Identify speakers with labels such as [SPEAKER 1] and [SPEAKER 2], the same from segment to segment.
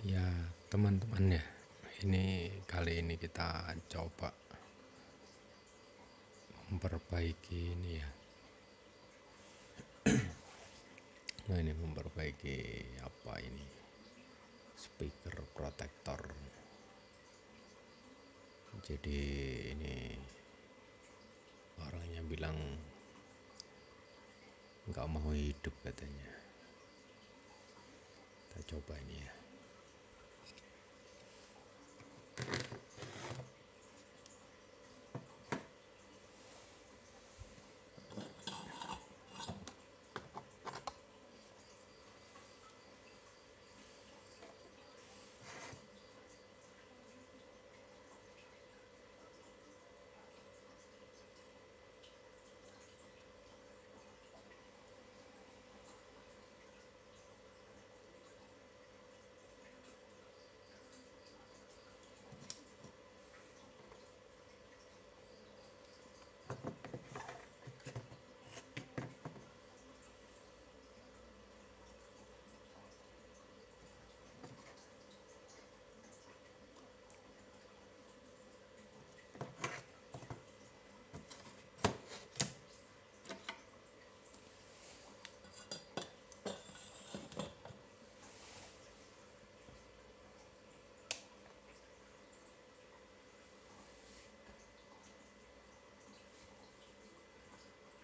[SPEAKER 1] Ya, teman-teman ya, ini kali ini kita coba memperbaiki ini ya. Nah, ini memperbaiki apa ini? Speaker protector. Jadi ini orangnya bilang nggak mau hidup katanya. Kita coba ini ya.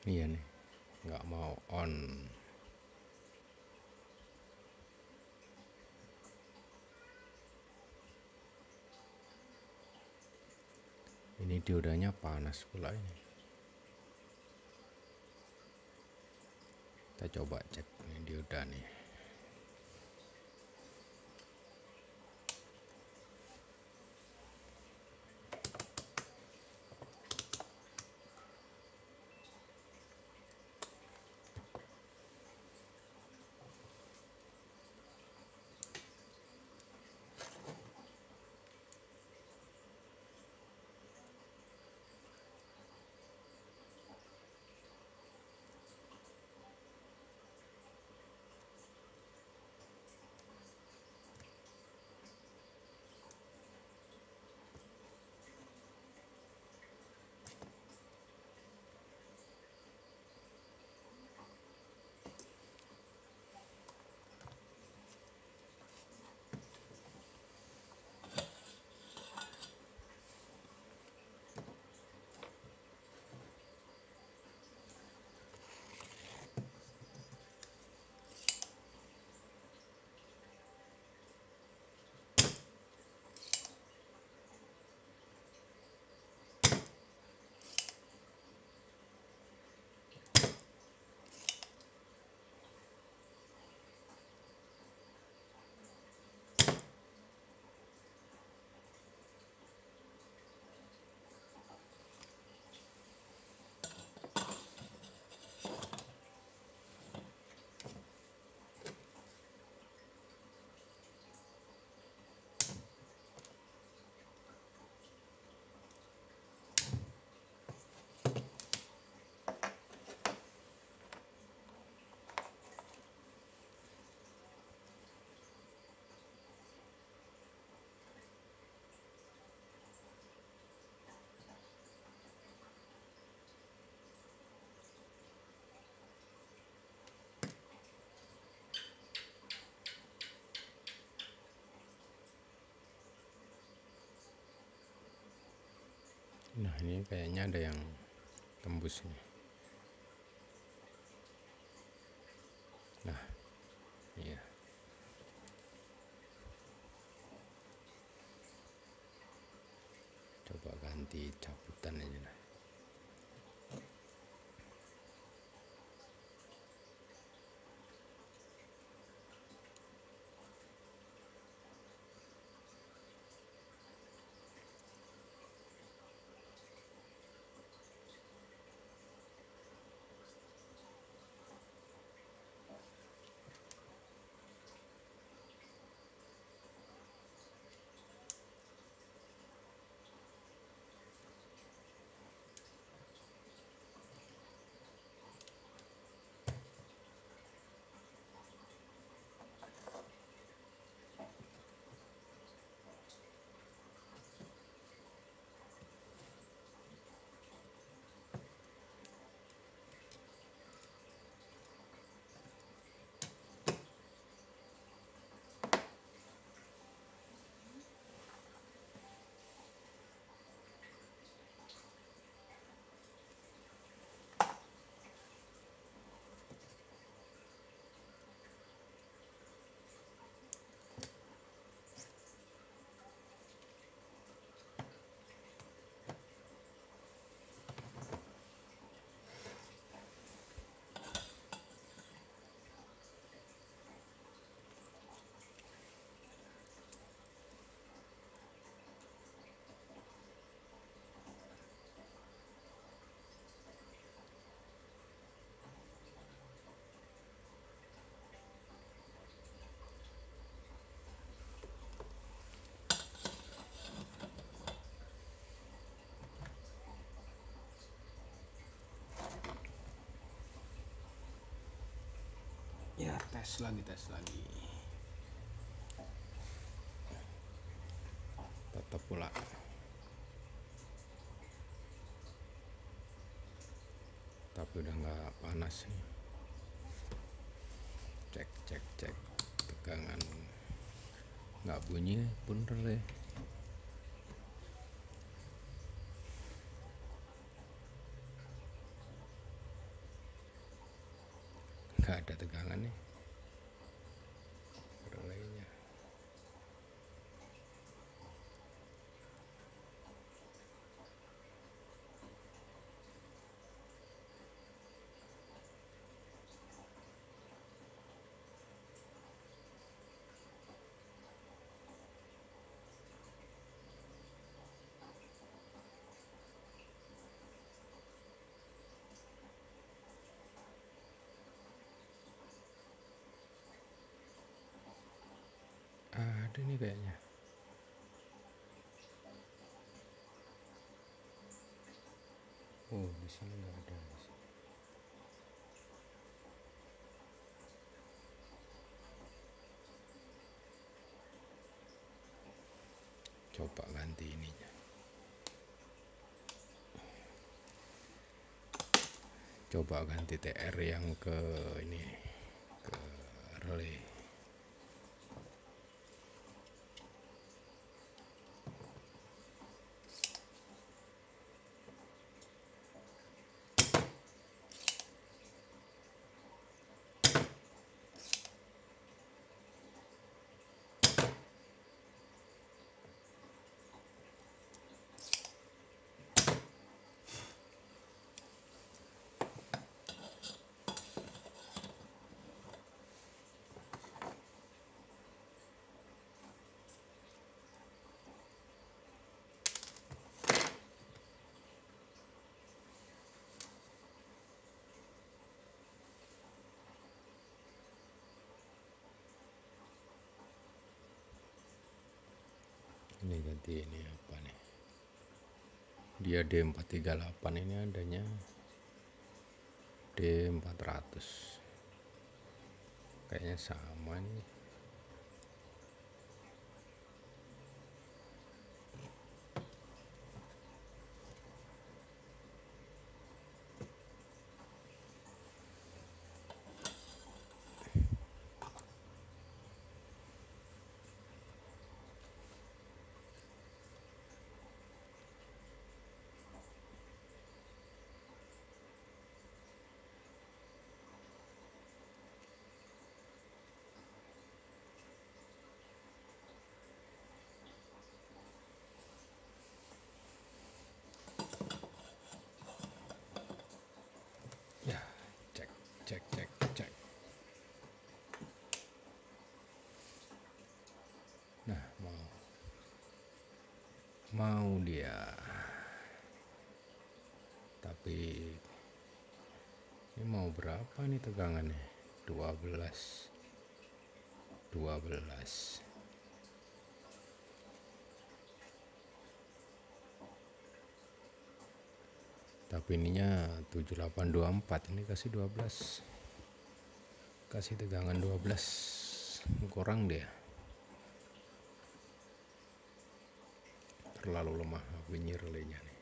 [SPEAKER 1] Iya nih, nggak mau on. Ini diodanya panas pula ini. Kita coba cek ini dioda nih. Ini kayaknya ada yang tembus nih. Nah, iya. Coba ganti cabutan aja nah.
[SPEAKER 2] Tes lagi tes lagi.
[SPEAKER 1] Tetap pula. Tapi udah nggak panas cek cek cek. Tegangan. Nggak bunyi pun relay nggak ada tegangan nih relaynya nih kayaknya. Oh di sini nggak ada di coba ganti ininya. Coba ganti TR yang ke ini ke relay ini ganti ini apa nih? Dia D438 ini adanya D400 kayaknya sama nih ya cek cek cek cek nah mau mau dia tapi ini mau berapa nih tegangannya? 12 12 tapi ininya 7824 ini kasih 12 kasih tegangan 12 kurang dia. Terlalu lemah bunyi relaynya nih.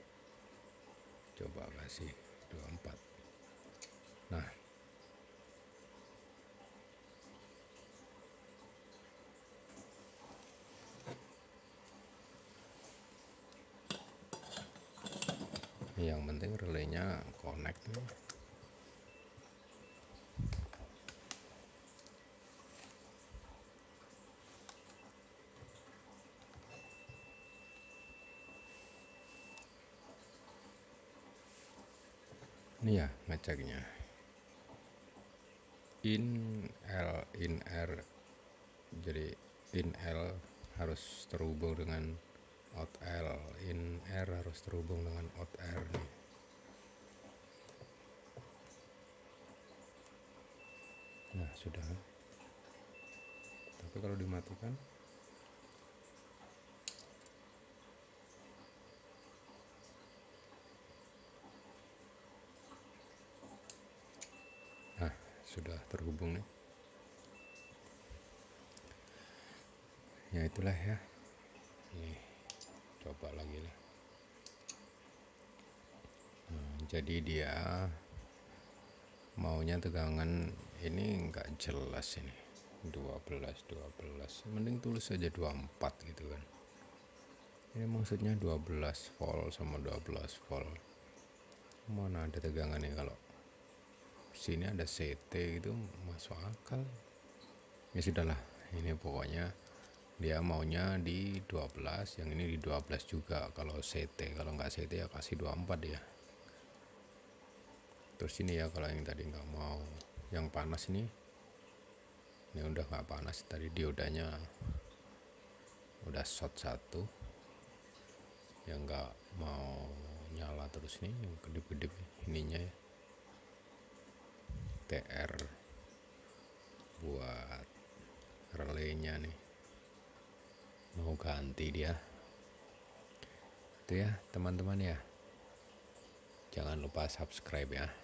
[SPEAKER 1] Coba kasih 24 nah. Yang penting relaynya connect. Nih ini ya ngeceknya in L in R. Jadi in L harus terhubung dengan out L. In R harus terhubung dengan out R nih. Nah sudah. Tapi kalau dimatikan terhubung nih. Ya itulah ya. Nih coba lagi lah. Nah, jadi dia maunya tegangan ini enggak jelas ini. 12 12 mending tulis aja 24 gitu kan. Ini maksudnya 12 volt sama 12 volt. Mana ada tegangan nih kalau sini ada CT itu masuk akal. Ya sudahlah ini pokoknya dia maunya di 12 yang ini di 12 juga. Kalau CT kalau nggak CT ya kasih 24 ya terus ini ya kalau yang tadi nggak mau. Yang panas ini ini udah nggak panas. Tadi diodanya udah short satu. Yang nggak mau nyala terus nih yang kedip-kedip ininya ya TR buat relaynya nih. Mau ganti dia. Itu ya teman-teman ya. Jangan lupa subscribe ya